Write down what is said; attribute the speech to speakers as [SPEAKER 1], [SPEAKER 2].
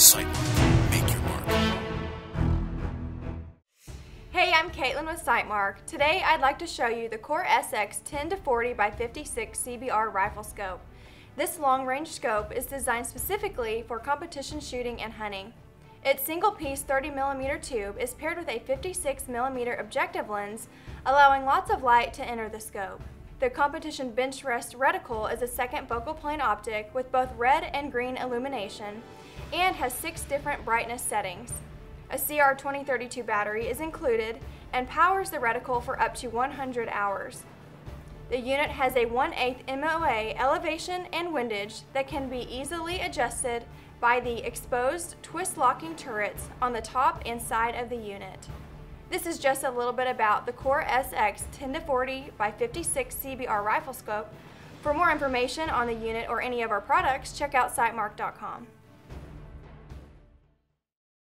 [SPEAKER 1] Make your mark. Hey, I'm Caitlin with Sightmark. Today I'd like to show you the Core SX 10-40 by 56 CBR rifle scope. This long-range scope is designed specifically for competition shooting and hunting. Its single-piece 30mm tube is paired with a 56mm objective lens, allowing lots of light to enter the scope. The competition bench rest reticle is a second focal plane optic with both red and green illumination and has six different brightness settings. A CR2032 battery is included and powers the reticle for up to 100 hours. The unit has a 1 8 MOA elevation and windage that can be easily adjusted by the exposed twist locking turrets on the top and side of the unit. This is just a little bit about the Core SX 10-40 by 56 CBR rifle scope. For more information on the unit or any of our products, check out sightmark.com.